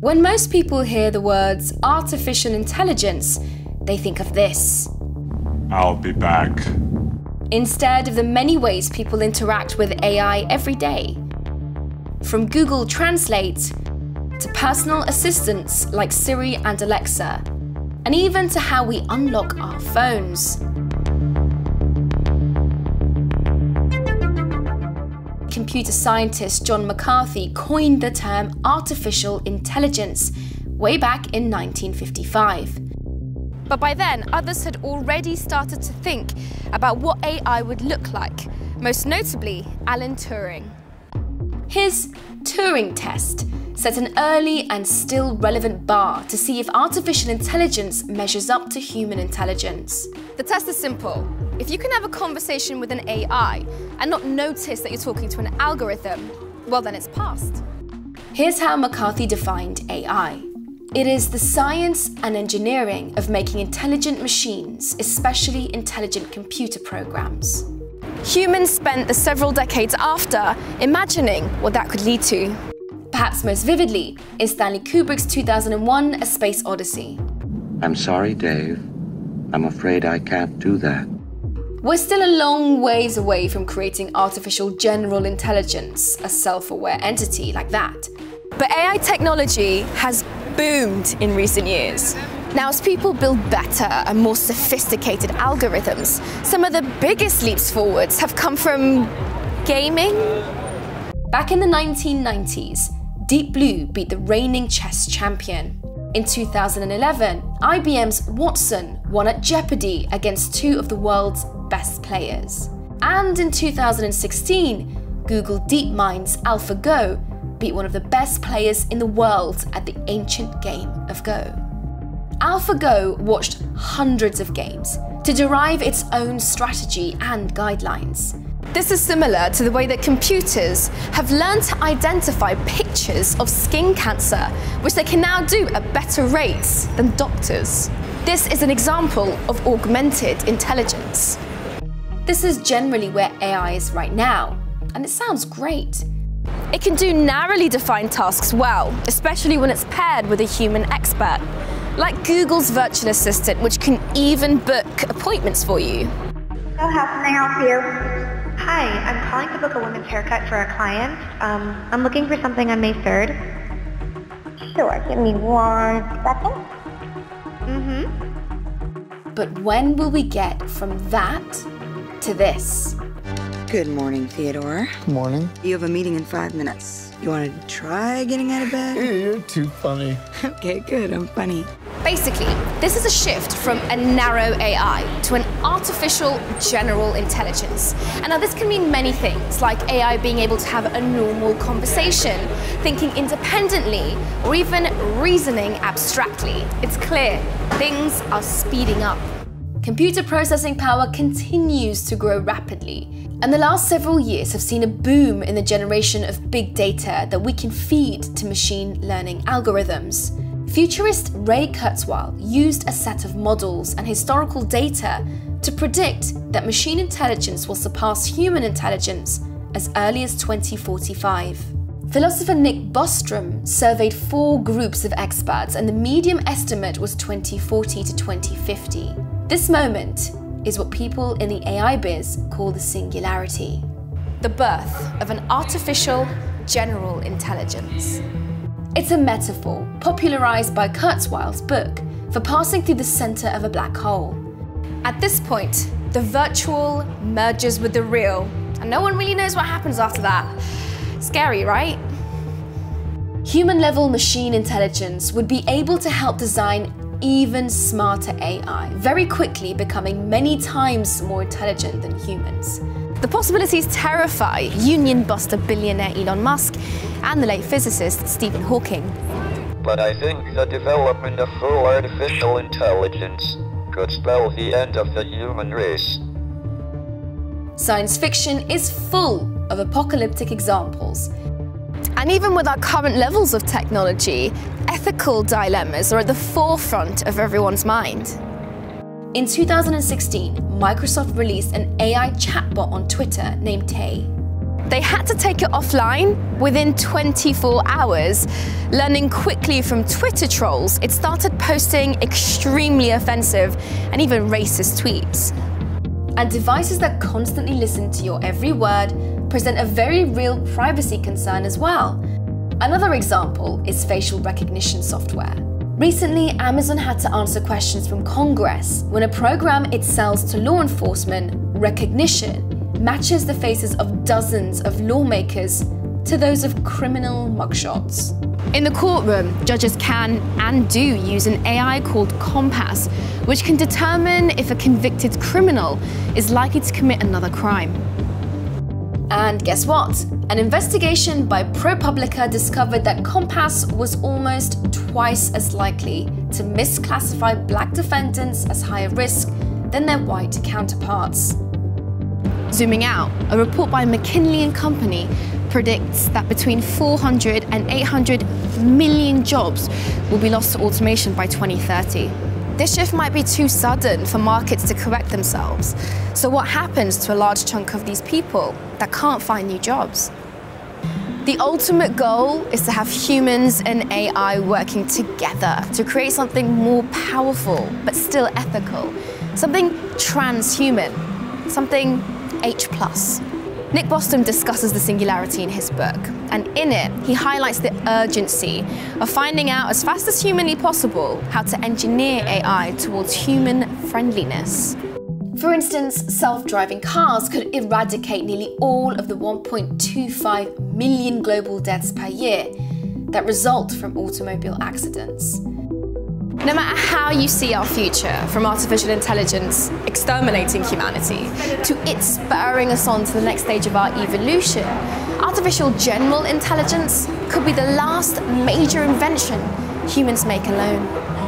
When most people hear the words artificial intelligence, they think of this. I'll be back. Instead of the many ways people interact with AI every day. From Google Translate to personal assistants like Siri and Alexa, and even to how we unlock our phones. Computer scientist John McCarthy coined the term artificial intelligence way back in 1955. But by then, others had already started to think about what AI would look like, most notably Alan Turing. His Turing test set an early and still relevant bar to see if artificial intelligence measures up to human intelligence. The test is simple. If you can have a conversation with an AI and not notice that you're talking to an algorithm, well then it's passed. Here's how McCarthy defined AI. It is the science and engineering of making intelligent machines, especially intelligent computer programs. Humans spent the several decades after imagining what that could lead to. Perhaps most vividly in Stanley Kubrick's 2001 A Space Odyssey. I'm sorry, Dave. I'm afraid I can't do that. We're still a long ways away from creating artificial general intelligence, a self aware entity like that. But AI technology has boomed in recent years. Now, as people build better and more sophisticated algorithms, some of the biggest leaps forwards have come from gaming. Back in the 1990s, Deep Blue beat the reigning chess champion. In 2011, IBM's Watson won at Jeopardy against two of the world's best players. And in 2016, Google DeepMind's AlphaGo beat one of the best players in the world at the ancient game of Go. AlphaGo watched hundreds of games to derive its own strategy and guidelines. This is similar to the way that computers have learned to identify pictures of skin cancer, which they can now do at better rates than doctors. This is an example of augmented intelligence. This is generally where AI is right now, and it sounds great. It can do narrowly defined tasks well, especially when it's paired with a human expert, like Google's virtual assistant, which can even book appointments for you. So how can I help you? Hi, I'm calling to book a women's haircut for a client. Um, I'm looking for something on May 3rd. Sure, give me one second. Mm-hmm. But when will we get from that to this? Good morning, Theodore. Morning. You have a meeting in five minutes. You want to try getting out of bed? You're too funny. Okay, good. I'm funny. Basically, this is a shift from a narrow AI to an artificial general intelligence. And now this can mean many things, like AI being able to have a normal conversation, thinking independently, or even reasoning abstractly. It's clear, things are speeding up. Computer processing power continues to grow rapidly, and the last several years have seen a boom in the generation of big data that we can feed to machine learning algorithms. Futurist Ray Kurzweil used a set of models and historical data to predict that machine intelligence will surpass human intelligence as early as 2045. Philosopher Nick Bostrom surveyed four groups of experts, and the medium estimate was 2040 to 2050. This moment is what people in the AI biz call the singularity. The birth of an artificial general intelligence. It's a metaphor popularized by Kurzweil's book for passing through the center of a black hole. At this point, the virtual merges with the real, and no one really knows what happens after that. Scary, right? Human level machine intelligence would be able to help design even smarter AI, very quickly becoming many times more intelligent than humans. The possibilities terrify union buster billionaire Elon Musk and the late physicist Stephen Hawking. But I think the development of full artificial intelligence could spell the end of the human race. Science fiction is full of apocalyptic examples. And even with our current levels of technology, ethical dilemmas are at the forefront of everyone's mind. In 2016, Microsoft released an AI chatbot on Twitter named Tay. They had to take it offline within 24 hours. Learning quickly from Twitter trolls, it started posting extremely offensive and even racist tweets. And devices that constantly listen to your every word present a very real privacy concern as well. Another example is facial recognition software. Recently, Amazon had to answer questions from Congress when a program it sells to law enforcement, Rekognition, matches the faces of dozens of lawmakers to those of criminal mugshots. In the courtroom, judges can and do use an AI called COMPAS, which can determine if a convicted criminal is likely to commit another crime. And guess what? An investigation by ProPublica discovered that COMPAS was almost twice as likely to misclassify black defendants as higher risk than their white counterparts. Zooming out, a report by McKinsey and Company predicts that between 400 and 800 million jobs will be lost to automation by 2030. This shift might be too sudden for markets to correct themselves. So what happens to a large chunk of these people that can't find new jobs? The ultimate goal is to have humans and AI working together to create something more powerful but still ethical, something transhuman, something H+. Nick Bostrom discusses the singularity in his book, and in it, he highlights the urgency of finding out as fast as humanly possible how to engineer AI towards human friendliness. For instance, self-driving cars could eradicate nearly all of the 1.25 million global deaths per year that result from automobile accidents. No matter how you see our future, from artificial intelligence exterminating humanity to it spurring us on to the next stage of our evolution, artificial general intelligence could be the last major invention humans make alone.